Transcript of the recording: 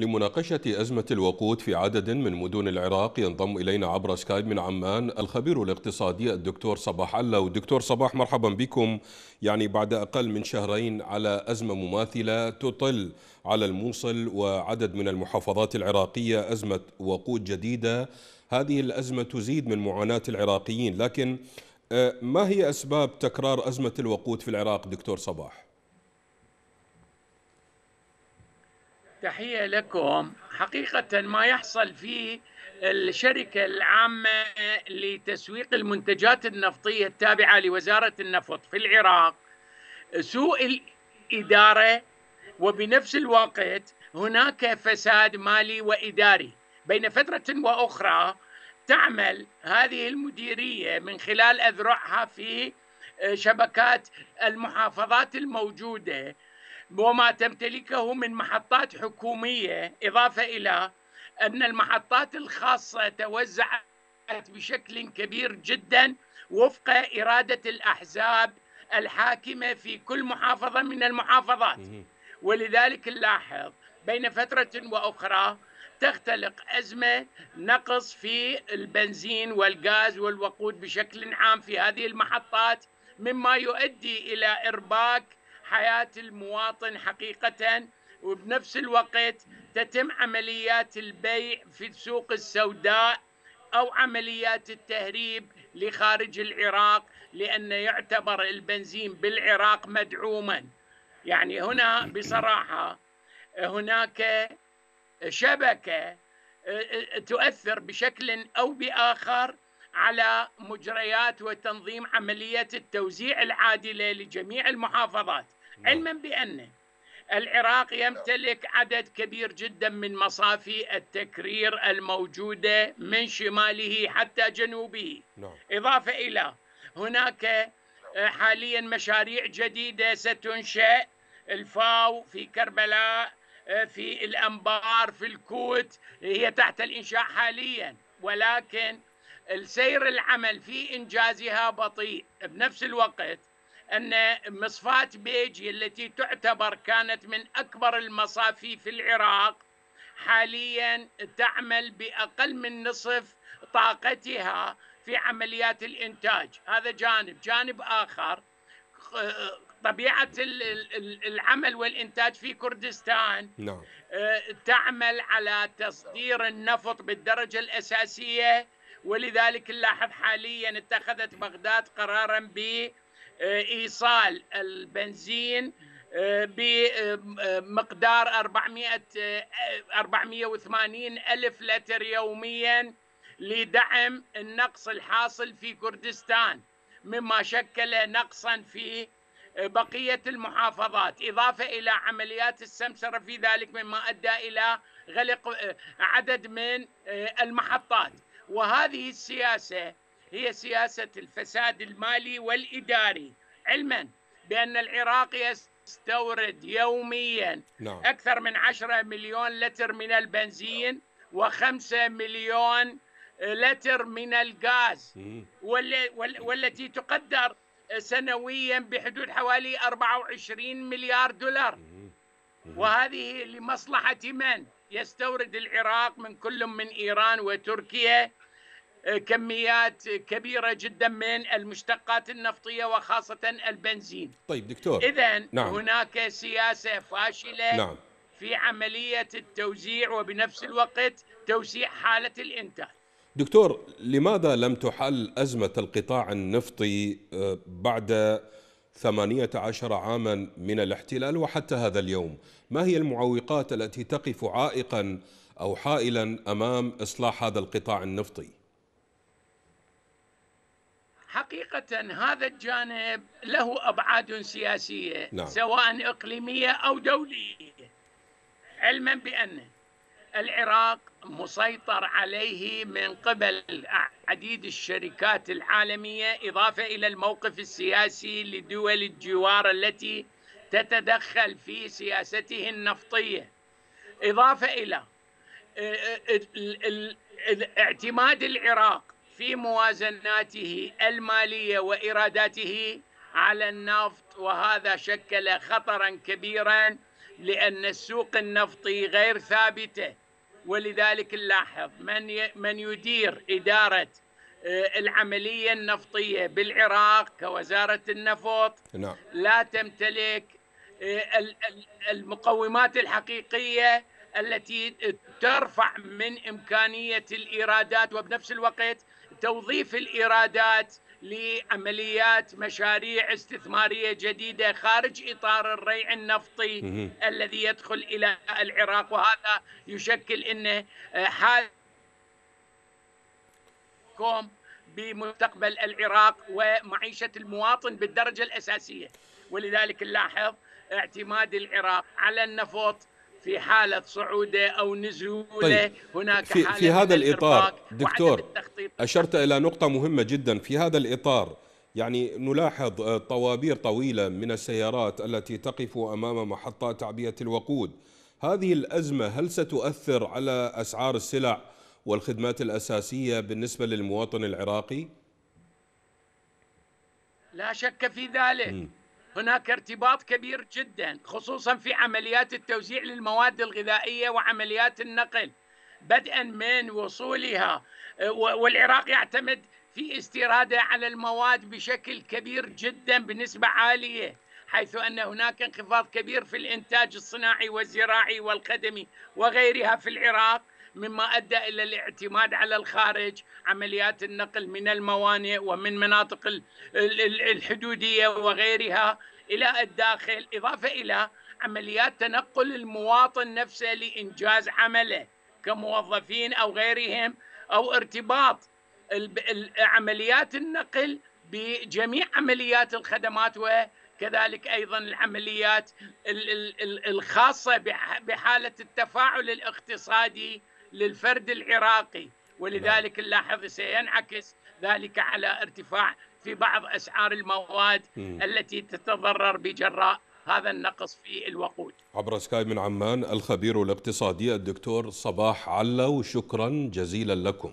لمناقشة أزمة الوقود في عدد من مدن العراق ينضم إلينا عبر سكايب من عمان الخبير الاقتصادي الدكتور صباح الله والدكتور صباح مرحبا بكم. يعني بعد أقل من شهرين على أزمة مماثلة تطل على الموصل وعدد من المحافظات العراقية أزمة وقود جديدة. هذه الأزمة تزيد من معاناة العراقيين لكن آه، ما هي أسباب تكرار أزمة الوقود في العراق دكتور صباح؟ تحية لكم. حقيقة ما يحصل في الشركة العامة لتسويق المنتجات النفطية التابعة لوزارة النفط في العراق سوء الإدارة وبنفس الوقت هناك فساد مالي وإداري بين فترة وأخرى تعمل هذه المديرية من خلال أذرعها في شبكات المحافظات الموجودة وما تمتلكه من محطات حكومية إضافة إلى أن المحطات الخاصة توزعت بشكل كبير جدا وفق إرادة الأحزاب الحاكمة في كل محافظة من المحافظات. ولذلك نلاحظ بين فترة وأخرى تختلق أزمة نقص في البنزين والغاز والوقود بشكل عام في هذه المحطات مما يؤدي إلى إرباك حياة المواطن حقيقة وبنفس الوقت تتم عمليات البيع في السوق السوداء أو عمليات التهريب لخارج العراق لأن يعتبر البنزين بالعراق مدعوما يعني هنا بصراحة هناك شبكة تؤثر بشكل أو بآخر على مجريات وتنظيم عملية التوزيع العادلة لجميع المحافظات. علما بأن العراق يمتلك عدد كبير جدا من مصافي التكرير الموجودة من شماله حتى جنوبه. نعم. إضافة إلى هناك آه، حاليا مشاريع جديدة ستنشأ. الفاو في كربلاء آه، في الأنبار في الكوت هي تحت الإنشاء حاليا. ولكن السير العمل في إنجازها بطيء. بنفس الوقت أن مصفاة بيجي التي تعتبر كانت من أكبر المصافي في العراق حاليا تعمل بأقل من نصف طاقتها في عمليات الإنتاج هذا جانب جانب آخر طبيعة العمل والإنتاج في كردستان نعم. تعمل على تصدير النفط بالدرجة الأساسية ولذلك نلاحظ حاليا اتخذت بغداد قرارا ب إيصال البنزين آه، بمقدار 400 480 ألف لتر يوميا لدعم النقص الحاصل في كردستان. مما شكل نقصا في بقية المحافظات. إضافة إلى عمليات السمسرة في ذلك مما أدى إلى غلق آه، عدد من آه، المحطات. وهذه السياسة هي سياسة الفساد المالي والإداري. علما بأن العراق يستورد يوميا نعم. أكثر من 10 مليون لتر من البنزين وخمسة مليون لتر من الغاز. والتي تقدر سنويا بحدود حوالي 24 مليار دولار. وهذه لمصلحة من؟ يستورد العراق من كل من إيران وتركيا. كميات كبيرة جدا من المشتقات النفطية وخاصة البنزين. طيب دكتور. إذا نعم. هناك سياسة فاشلة نعم. في عملية التوزيع وبنفس الوقت توسيع حالة الإنتاج. دكتور لماذا لم تحل أزمة القطاع النفطي آه، بعد 18 عاما من الاحتلال وحتى هذا اليوم؟ ما هي المعوقات التي تقف عائقا أو حائلا أمام إصلاح هذا القطاع النفطي؟ حقيقة هذا الجانب له أبعاد سياسية نعم. سواء إقليمية أو دولية علما بأن العراق مسيطر عليه من قبل عديد الشركات العالمية إضافة إلى الموقف السياسي لدول الجوار التي تتدخل في سياسته النفطية إضافة إلى اعتماد العراق في موازناته المالية وايراداته على النفط وهذا شكل خطرا كبيرا لأن السوق النفطي غير ثابتة ولذلك نلاحظ من من يدير إدارة آه، العملية النفطية بالعراق كوزارة النفط نعم. لا تمتلك آه، المقومات الحقيقية التي ترفع من إمكانية الإيرادات وبنفس الوقت توظيف الإيرادات لعمليات مشاريع استثمارية جديدة خارج إطار الريع النفطي الذي يدخل إلى العراق. وهذا يشكل انه آه، حال بمستقبل العراق ومعيشة المواطن بالدرجة الأساسية. ولذلك نلاحظ اعتماد العراق على النفط في حالة صعودة أو نزولة. طيب هناك في, حالة في هذا الإطار دكتور أشرت إلى نقطة مهمة جدا. في هذا الإطار يعني نلاحظ آه، طوابير طويلة من السيارات التي تقف أمام محطات تعبئة الوقود. هذه الأزمة هل ستؤثر على أسعار السلع والخدمات الأساسية بالنسبة للمواطن العراقي؟ لا شك في ذلك. م. هناك ارتباط كبير جدا خصوصا في عمليات التوزيع للمواد الغذائية وعمليات النقل. بدءا من وصولها والعراق يعتمد في استيراده على المواد بشكل كبير جدا بنسبة عالية حيث أن هناك انخفاض كبير في الإنتاج الصناعي والزراعي والخدمي وغيرها في العراق. مما أدى إلى الاعتماد على الخارج عمليات النقل من الموانئ ومن مناطق الحدودية وغيرها إلى الداخل إضافة إلى عمليات تنقل المواطن نفسه لإنجاز عمله كموظفين أو غيرهم أو ارتباط عمليات النقل بجميع عمليات الخدمات وكذلك أيضا العمليات الخاصة بحالة التفاعل الاقتصادي للفرد العراقي ولذلك نعم. نلاحظ سينعكس ذلك على ارتفاع في بعض أسعار المواد م. التي تتضرر بجراء هذا النقص في الوقود. عبر سكاي من عمان الخبير الاقتصادي الدكتور صباح علو شكرا جزيلا لكم.